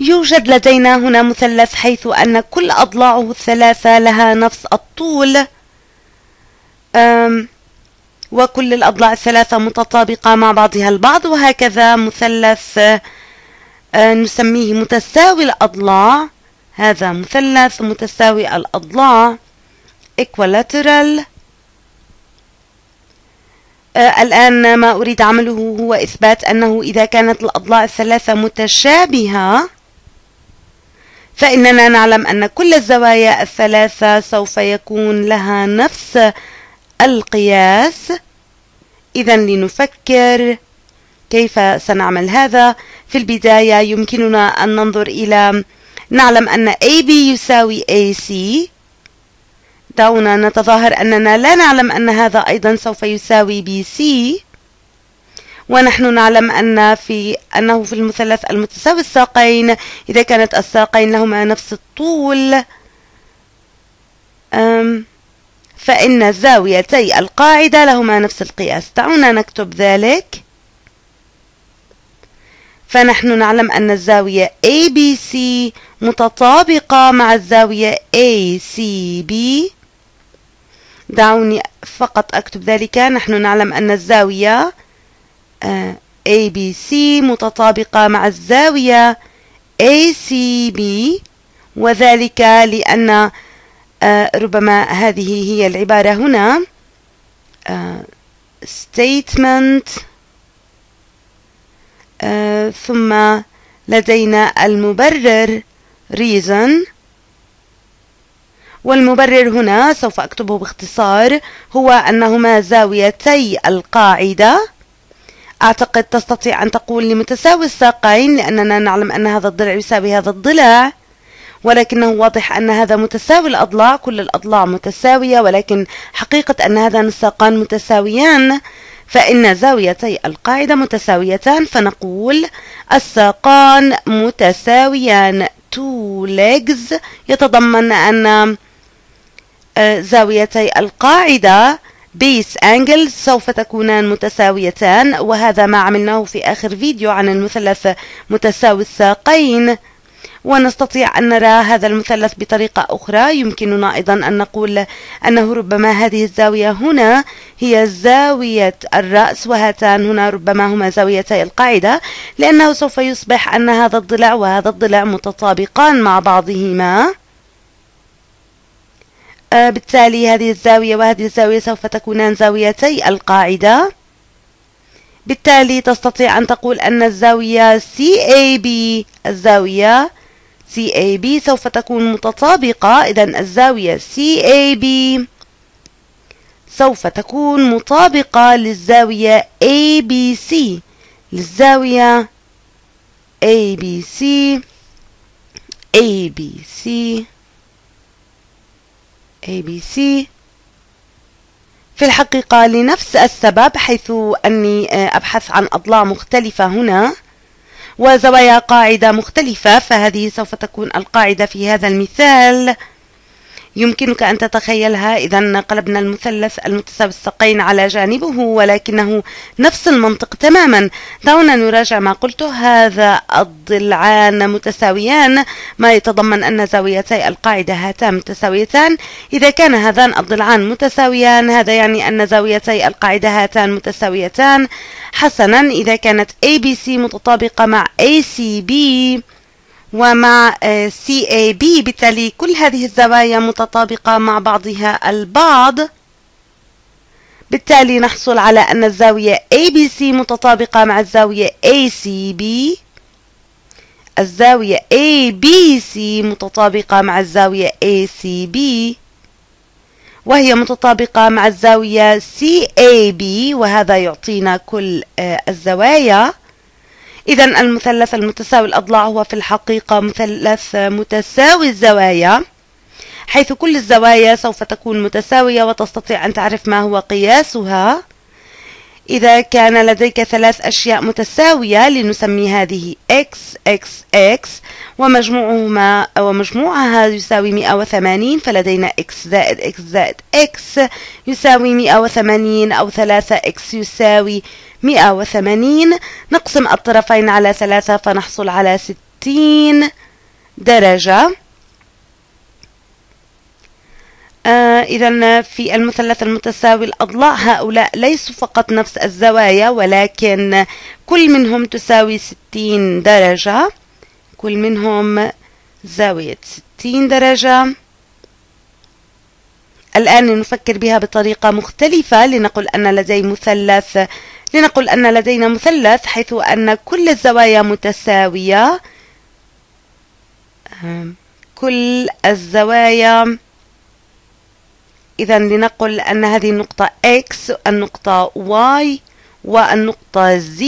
يوجد لدينا هنا مثلث حيث أن كل أضلاعه الثلاثة لها نفس الطول. وكل الأضلاع الثلاثة متطابقة مع بعضها البعض وهكذا مثلث نسميه متساوي الأضلاع. هذا مثلث متساوي الأضلاع equilateral. الآن ما أريد عمله هو إثبات أنه إذا كانت الأضلاع الثلاثة متشابهة فإننا نعلم أن كل الزوايا الثلاثة سوف يكون لها نفس القياس. إذا لنفكر كيف سنعمل هذا. في البداية يمكننا أن ننظر إلى نعلم أن AB يساوي AC دعونا نتظاهر أننا لا نعلم أن هذا أيضا سوف يساوي BC ونحن نعلم أن في أنه في المثلث المتساوي الساقين إذا كانت الساقين لهما نفس الطول فإن زاويتي القاعدة لهما نفس القياس. دعونا نكتب ذلك. فنحن نعلم أن الزاوية ABC متطابقة مع الزاوية ACB دعوني فقط أكتب ذلك. نحن نعلم أن الزاوية ABC متطابقة مع الزاوية ACB وذلك لأن آه، ربما هذه هي العبارة هنا. آه، statement ثم لدينا المبرر reason. والمبرر هنا سوف أكتبه باختصار هو أنهما زاويتي القاعدة. أعتقد تستطيع أن تقول لمتساوي الساقين لأننا نعلم أن هذا الضلع يساوي هذا الضلع ولكنه واضح أن هذا متساوي الأضلاع كل الأضلاع متساوية ولكن حقيقة أن هذان الساقان متساويان فإن زاويتي القاعدة متساويتان فنقول الساقان متساويان. Two legs يتضمن أن آه، زاويتي القاعدة بيس أنجل سوف تكونان متساويتان وهذا ما عملناه في آخر فيديو عن المثلث متساوي الساقين. ونستطيع أن نرى هذا المثلث بطريقة أخرى. يمكننا أيضا أن نقول أنه ربما هذه الزاوية هنا هي زاوية الرأس وهاتان هنا ربما هما زاويتي القاعدة لأنه سوف يصبح أن هذا الضلع وهذا الضلع متطابقان مع بعضهما. بالتالي هذه الزاوية وهذه الزاوية سوف تكونان زاويتي القاعدة. بالتالي تستطيع أن تقول أن الزاوية CAB الزاوية CAB سوف تكون متطابقة. إذا الزاوية CAB سوف تكون مطابقة للزاوية ABC للزاوية ABC ABC ABC في الحقيقة لنفس السبب حيث أني آه، أبحث عن أضلاع مختلفة هنا وزوايا قاعدة مختلفة فهذه سوف تكون القاعدة في هذا المثال. يمكنك أن تتخيلها. إذا قلبنا المثلث المتساوي الساقين على جانبه ولكنه نفس المنطق تماما. دعونا نراجع ما قلته هذا الضلعان متساويان. ما يتضمن أن زاويتي القاعدة هاتان متساويتان. إذا كان هذان الضلعان متساويان هذا يعني أن زاويتي القاعدة هاتان متساويتان. حسنا إذا كانت ABC متطابقة مع ACB ومع CAB بالتالي كل هذه الزوايا متطابقة مع بعضها البعض. بالتالي نحصل على أن الزاوية ABC متطابقة مع الزاوية ACB الزاوية ABC متطابقة مع الزاوية ACB وهي متطابقة مع الزاوية CAB وهذا يعطينا كل آه، الزوايا. إذا المثلث المتساوي الأضلاع هو في الحقيقة مثلث متساوي الزوايا حيث كل الزوايا سوف تكون متساوية وتستطيع أن تعرف ما هو قياسها. إذا كان لديك ثلاث أشياء متساوية لنسمي هذه x x x ومجموعهما ومجموعها يساوي 180 فلدينا x زائد x زائد x يساوي 180 أو 3x يساوي 180 نقسم الطرفين على ثلاثة فنحصل على ستين درجة. آه إذا في المثلث المتساوي الأضلاع هؤلاء ليسوا فقط نفس الزوايا ولكن كل منهم تساوي ستين درجة. كل منهم زاوية ستين درجة. الآن نفكر بها بطريقة مختلفة لنقل أن لدي مثلث لنقل أن لدينا مثلث حيث أن كل الزوايا متساوية. كل الزوايا. إذا لنقل أن هذه النقطة X النقطة Y والنقطة Z.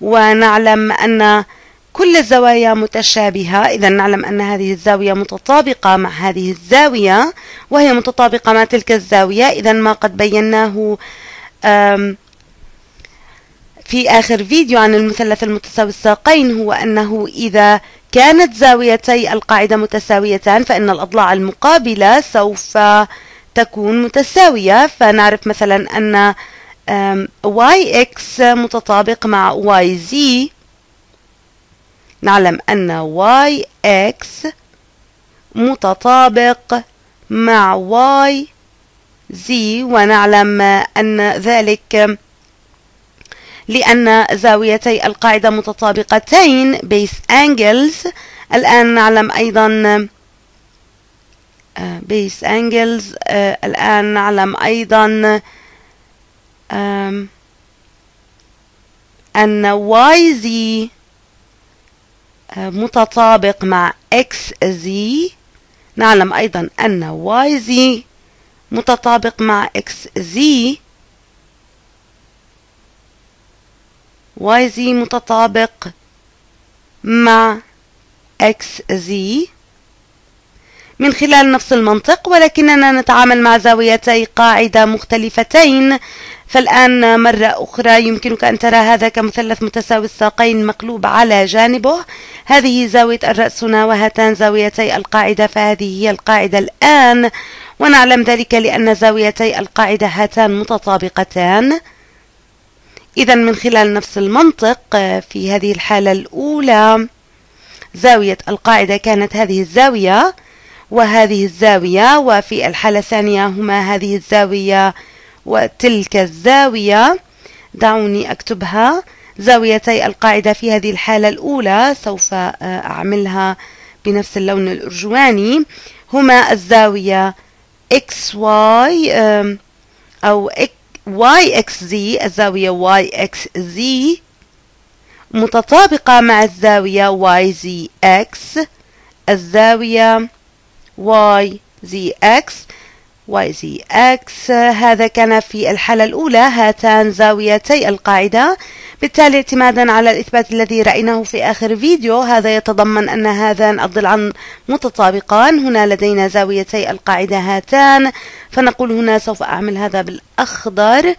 ونعلم أن كل الزوايا متشابهة. إذا نعلم أن هذه الزاوية متطابقة مع هذه الزاوية وهي متطابقة مع تلك الزاوية. إذا ما قد بيناه في آخر فيديو عن المثلث المتساوي الساقين هو أنه إذا كانت زاويتي القاعدة متساويتان فإن الأضلاع المقابلة سوف تكون متساوية. فنعرف مثلا أن yx متطابق مع yz نعلم أن yx متطابق مع yz ونعلم أن ذلك لأن زاويتي القاعدة متطابقتين base angles. الآن نعلم أيضا base angles. الآن نعلم أيضا أن YZ متطابق مع XZ نعلم أيضا أن YZ متطابق مع XZ YZ متطابق مع XZ من خلال نفس المنطق ولكننا نتعامل مع زاويتي قاعدة مختلفتين. فالآن مرة أخرى يمكنك أن ترى هذا كمثلث متساوي الساقين مقلوب على جانبه. هذه زاوية الرأس هنا وهاتان زاويتي القاعدة فهذه هي القاعدة الآن. ونعلم ذلك لأن زاويتي القاعدة هاتان متطابقتان. إذا من خلال نفس المنطق في هذه الحالة الأولى زاوية القاعدة كانت هذه الزاوية وهذه الزاوية وفي الحالة الثانية هما هذه الزاوية وتلك الزاوية. دعوني أكتبها. زاويتي القاعدة في هذه الحالة الأولى سوف أعملها بنفس اللون الأرجواني. هما الزاوية XY أو YXZ الزاوية YXZ متطابقة مع الزاوية YZX الزاوية YZX YZX هذا كان في الحالة الأولى. هاتان زاويتي القاعدة. بالتالي اعتمادا على الإثبات الذي رأيناه في آخر فيديو. هذا يتضمن أن هذان الضلعان متطابقان. هنا لدينا زاويتي القاعدة هاتان. فنقول هنا سوف أعمل هذا بالأخضر.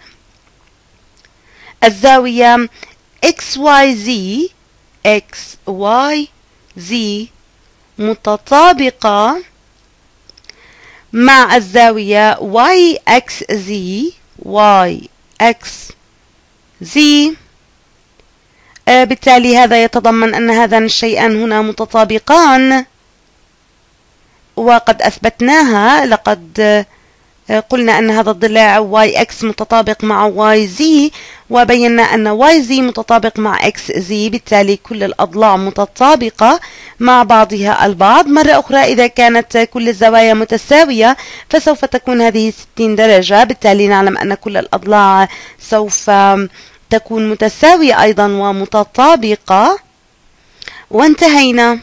الزاوية XYZ XYZ متطابقة مع الزاوية YXZ YXZ بالتالي هذا يتضمن أن هذان الشيئان هنا متطابقان. وقد أثبتناها لقد آه، قلنا أن هذا الضلع YX متطابق مع YZ وبينا أن YZ متطابق مع XZ بالتالي كل الأضلاع متطابقة مع بعضها البعض. مرة أخرى إذا كانت كل الزوايا متساوية فسوف تكون هذه 60 درجة. بالتالي نعلم أن كل الأضلاع سوف تكون متساوية أيضا ومتطابقة. وانتهينا.